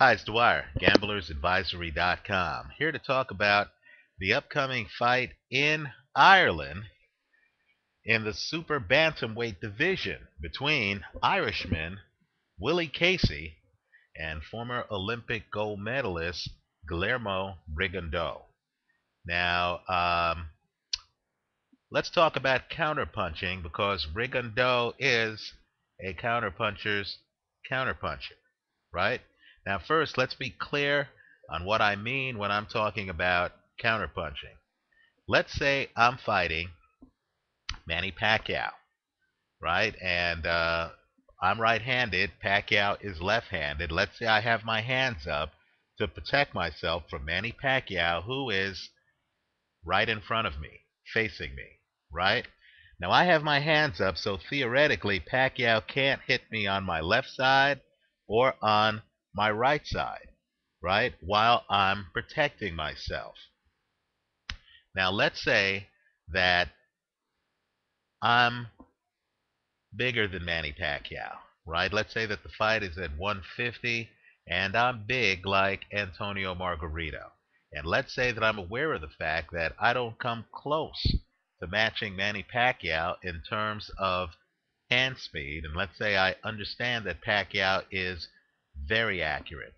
Hi, it's Dwyer, GamblersAdvisory.com. Here to talk about the upcoming fight in Ireland in the super bantamweight division between Irishman Willie Casey and former Olympic gold medalist Guillermo Rigondeaux. Now, um, let's talk about counterpunching because Rigondeaux is a counterpuncher's counterpuncher, right? Now, first, let's be clear on what I mean when I'm talking about counterpunching. Let's say I'm fighting Manny Pacquiao, right? And uh, I'm right-handed. Pacquiao is left-handed. Let's say I have my hands up to protect myself from Manny Pacquiao, who is right in front of me, facing me, right? Now I have my hands up, so theoretically Pacquiao can't hit me on my left side or on my right side, right? While I'm protecting myself. Now let's say that I'm bigger than Manny Pacquiao, right? Let's say that the fight is at 150 and I'm big like Antonio Margarito. And let's say that I'm aware of the fact that I don't come close to matching Manny Pacquiao in terms of hand speed. And let's say I understand that Pacquiao is very accurate.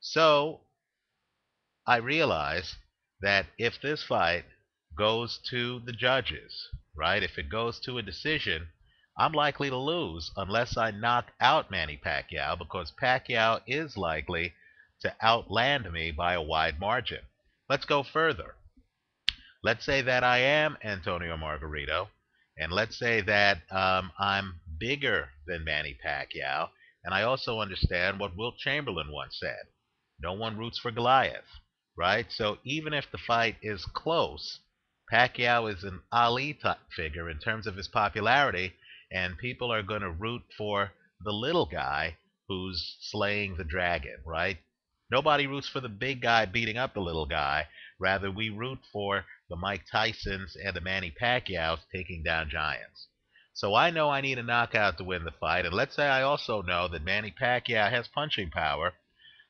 So I realize that if this fight goes to the judges, right, if it goes to a decision, I'm likely to lose unless I knock out Manny Pacquiao because Pacquiao is likely to outland me by a wide margin. Let's go further. Let's say that I am Antonio Margarito, and let's say that um, I'm bigger than Manny Pacquiao, and I also understand what Wilt Chamberlain once said no one roots for Goliath, right? So even if the fight is close, Pacquiao is an Ali type figure in terms of his popularity, and people are going to root for the little guy who's slaying the dragon, right? Nobody roots for the big guy beating up the little guy. Rather, we root for the Mike Tysons and the Manny Pacquiaos taking down giants. So I know I need a knockout to win the fight, and let's say I also know that Manny Pacquiao has punching power.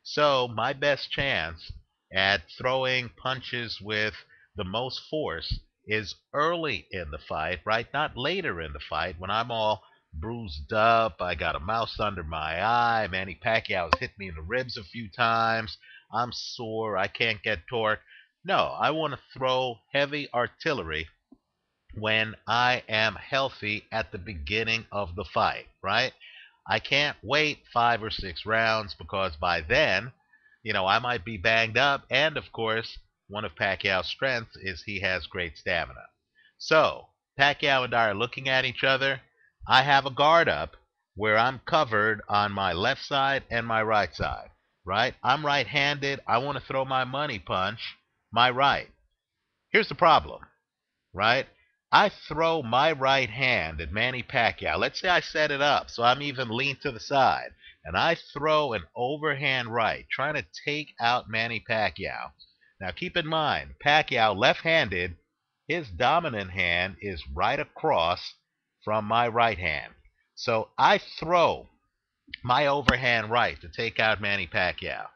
So my best chance at throwing punches with the most force is early in the fight, right? Not later in the fight when I'm all bruised up, I got a mouse under my eye, Manny Pacquiao has hit me in the ribs a few times, I'm sore, I can't get torque. No, I want to throw heavy artillery when I am healthy at the beginning of the fight, right? I can't wait five or six rounds because by then, you know, I might be banged up. And of course, one of Pacquiao's strengths is he has great stamina. So, Pacquiao and I are looking at each other. I have a guard up where I'm covered on my left side and my right side, right? I'm right handed. I want to throw my money punch my right. Here's the problem, right? I throw my right hand at Manny Pacquiao. Let's say I set it up so I'm even lean to the side. And I throw an overhand right, trying to take out Manny Pacquiao. Now keep in mind, Pacquiao left-handed, his dominant hand is right across from my right hand. So I throw my overhand right to take out Manny Pacquiao.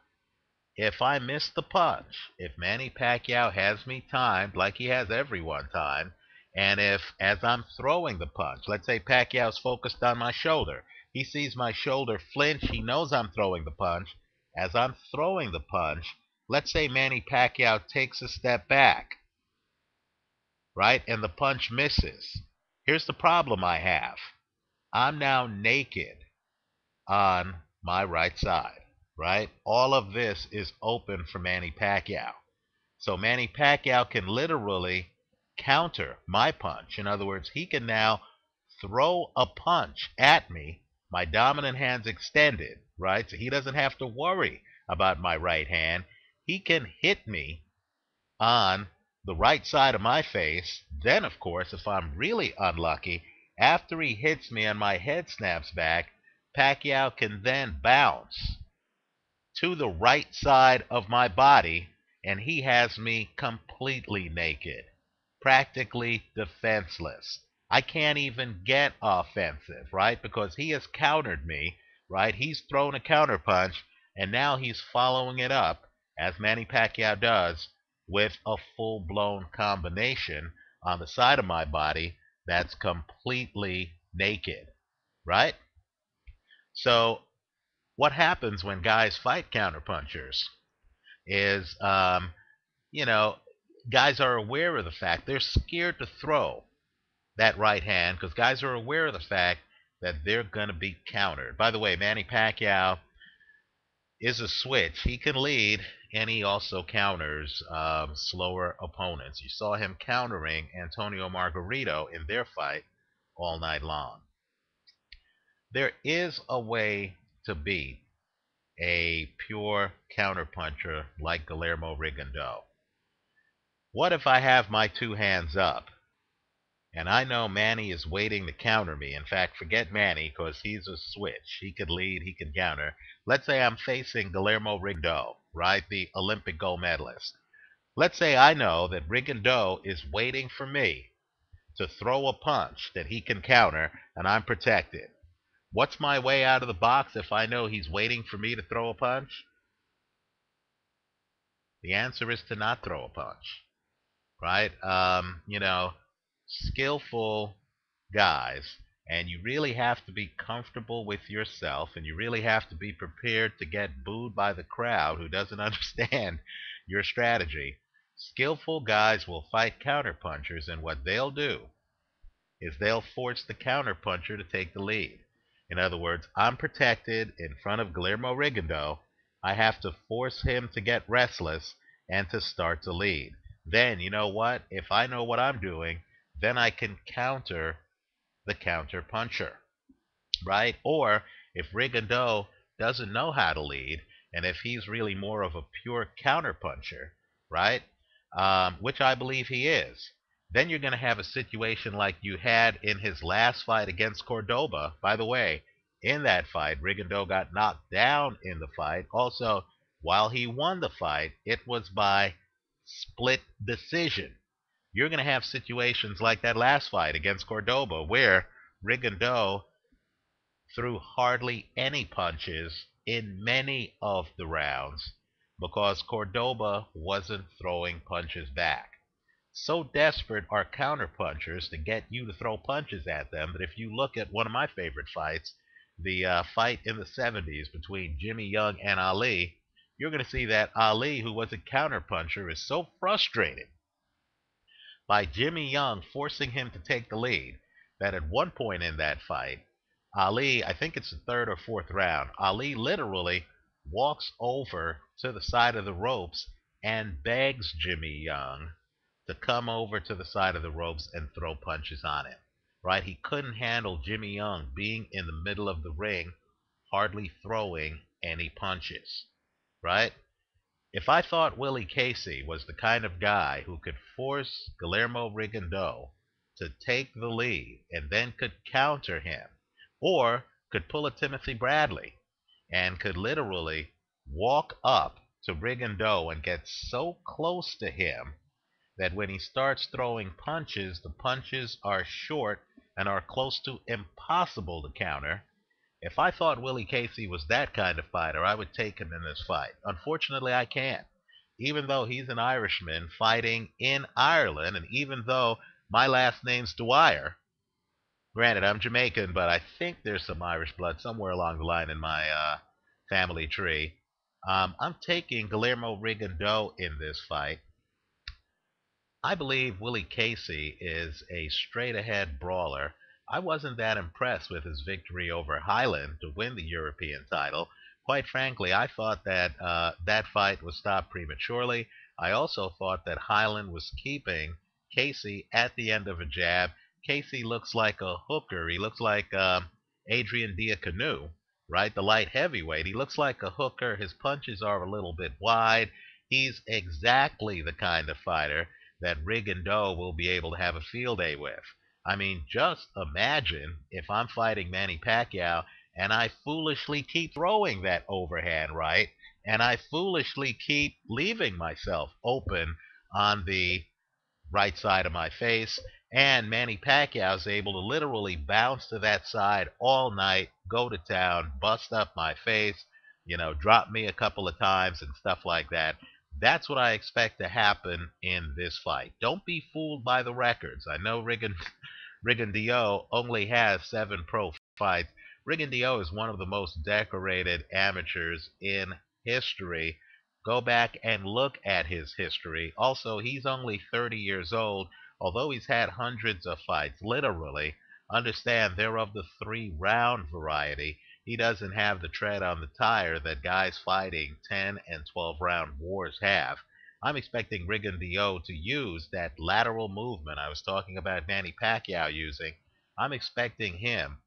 If I miss the punch, if Manny Pacquiao has me timed like he has everyone timed, and if, as I'm throwing the punch, let's say Pacquiao's focused on my shoulder, he sees my shoulder flinch, he knows I'm throwing the punch. As I'm throwing the punch, let's say Manny Pacquiao takes a step back, right, and the punch misses. Here's the problem I have I'm now naked on my right side, right? All of this is open for Manny Pacquiao. So Manny Pacquiao can literally counter my punch. In other words, he can now throw a punch at me, my dominant hand's extended, right? So he doesn't have to worry about my right hand. He can hit me on the right side of my face. Then, of course, if I'm really unlucky, after he hits me and my head snaps back, Pacquiao can then bounce to the right side of my body, and he has me completely naked practically defenseless. I can't even get offensive, right? Because he has countered me, right? He's thrown a counterpunch, And now he's following it up, as Manny Pacquiao does, with a full blown combination on the side of my body that's completely naked. Right? So, what happens when guys fight counterpunchers is, um, you know, guys are aware of the fact they're scared to throw that right hand because guys are aware of the fact that they're going to be countered. By the way, Manny Pacquiao is a switch. He can lead, and he also counters um, slower opponents. You saw him countering Antonio Margarito in their fight all night long. There is a way to beat a pure counterpuncher like Guillermo Rigondeaux. What if I have my two hands up? And I know Manny is waiting to counter me. In fact, forget Manny because he's a switch. He could lead, he can counter. Let's say I'm facing Guillermo Rigondeaux, right? The Olympic gold medalist. Let's say I know that Rigondeaux is waiting for me to throw a punch that he can counter and I'm protected. What's my way out of the box if I know he's waiting for me to throw a punch? The answer is to not throw a punch right? Um, you know, skillful guys, and you really have to be comfortable with yourself, and you really have to be prepared to get booed by the crowd who doesn't understand your strategy. Skillful guys will fight counterpunchers, and what they'll do is they'll force the counterpuncher to take the lead. In other words, I'm protected in front of Guillermo Rigondeaux. I have to force him to get restless and to start to lead then you know what? If I know what I'm doing, then I can counter the counter puncher, right? Or if Rigondeaux doesn't know how to lead, and if he's really more of a pure counter puncher, right? Um, which I believe he is, then you're going to have a situation like you had in his last fight against Cordoba. By the way, in that fight, Rigondeaux got knocked down in the fight. Also, while he won the fight, it was by split decision. You're going to have situations like that last fight against Cordoba where Rigondeaux threw hardly any punches in many of the rounds because Cordoba wasn't throwing punches back. So desperate are counterpunchers to get you to throw punches at them that if you look at one of my favorite fights, the uh, fight in the 70s between Jimmy Young and Ali, you're going to see that Ali, who was a counterpuncher, is so frustrated by Jimmy Young forcing him to take the lead that at one point in that fight, Ali, I think it's the third or fourth round, Ali literally walks over to the side of the ropes and begs Jimmy Young to come over to the side of the ropes and throw punches on him. Right? He couldn't handle Jimmy Young being in the middle of the ring, hardly throwing any punches right? If I thought Willie Casey was the kind of guy who could force Guillermo Rigondeaux to take the lead and then could counter him, or could pull a Timothy Bradley and could literally walk up to Rigondeaux and get so close to him that when he starts throwing punches, the punches are short and are close to impossible to counter, if I thought Willie Casey was that kind of fighter, I would take him in this fight. Unfortunately, I can't. Even though he's an Irishman fighting in Ireland, and even though my last name's Dwyer, granted, I'm Jamaican, but I think there's some Irish blood somewhere along the line in my uh, family tree. Um, I'm taking Guillermo Rigondeaux in this fight. I believe Willie Casey is a straight ahead brawler I wasn't that impressed with his victory over Hyland to win the European title. Quite frankly, I thought that uh, that fight was stopped prematurely. I also thought that Hyland was keeping Casey at the end of a jab. Casey looks like a hooker. He looks like um, Adrian Diaconu, right? The light heavyweight. He looks like a hooker. His punches are a little bit wide. He's exactly the kind of fighter that Rigondeaux will be able to have a field day with. I mean, just imagine if I'm fighting Manny Pacquiao and I foolishly keep throwing that overhand right, and I foolishly keep leaving myself open on the right side of my face, and Manny Pacquiao is able to literally bounce to that side all night, go to town, bust up my face, you know, drop me a couple of times and stuff like that. That's what I expect to happen in this fight. Don't be fooled by the records. I know Rigon, Rigondeaux only has seven pro fights. Rigondeaux is one of the most decorated amateurs in history. Go back and look at his history. Also, he's only 30 years old, although he's had hundreds of fights, literally. Understand they're of the three round variety. He doesn't have the tread on the tire that guys fighting 10 and 12 round wars have. I'm expecting Rigondeaux to use that lateral movement I was talking about Manny Pacquiao using. I'm expecting him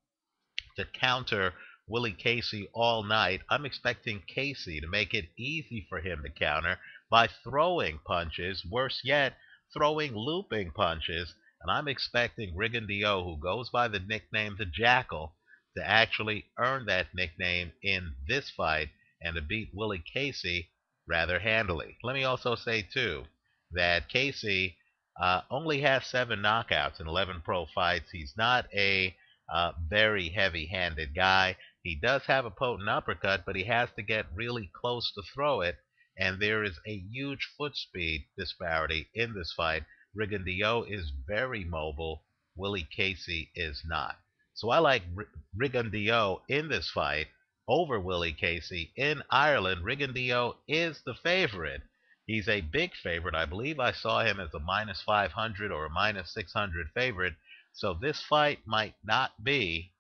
to counter Willie Casey all night. I'm expecting Casey to make it easy for him to counter by throwing punches, worse yet, throwing looping punches. And I'm expecting Rigondeaux, who goes by the nickname the Jackal, to actually earn that nickname in this fight and to beat Willie Casey rather handily. Let me also say, too, that Casey uh, only has seven knockouts in 11 pro fights. He's not a uh, very heavy handed guy. He does have a potent uppercut, but he has to get really close to throw it. And there is a huge foot speed disparity in this fight. Rigondeaux is very mobile. Willie Casey is not. So I like Rigondeaux in this fight over Willie Casey in Ireland. Rigondeaux is the favorite. He's a big favorite. I believe I saw him as a minus 500 or a minus 600 favorite. So this fight might not be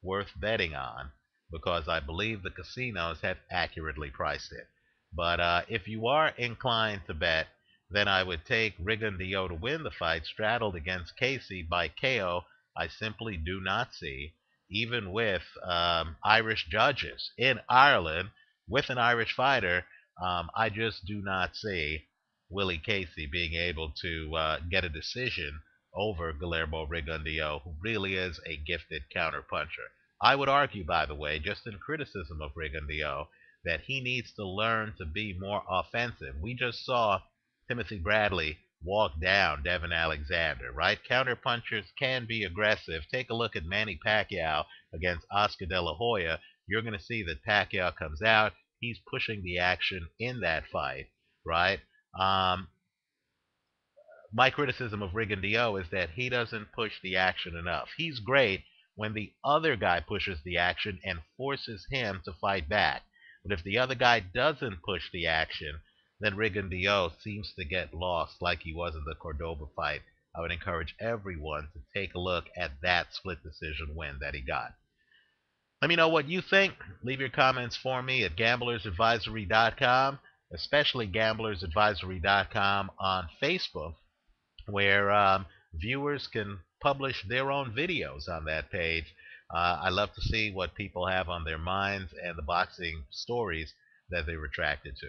worth betting on because I believe the casinos have accurately priced it. But uh, if you are inclined to bet, then I would take Rigondeaux to win the fight, straddled against Casey by KO I simply do not see, even with um, Irish judges in Ireland with an Irish fighter, um, I just do not see Willie Casey being able to uh, get a decision over Guillermo Rigondeaux, who really is a gifted counterpuncher. I would argue, by the way, just in criticism of Rigondeaux, that he needs to learn to be more offensive. We just saw Timothy Bradley walk down Devon Alexander, right? Counterpunchers can be aggressive. Take a look at Manny Pacquiao against Oscar De La Hoya. You're going to see that Pacquiao comes out. He's pushing the action in that fight, right? Um, my criticism of Rigondeaux is that he doesn't push the action enough. He's great when the other guy pushes the action and forces him to fight back. But if the other guy doesn't push the action, then Rigondeaux seems to get lost like he was in the Cordoba fight. I would encourage everyone to take a look at that split decision win that he got. Let me know what you think. Leave your comments for me at gamblersadvisory.com, especially gamblersadvisory.com on Facebook, where um, viewers can publish their own videos on that page. Uh, I love to see what people have on their minds and the boxing stories that they're attracted to.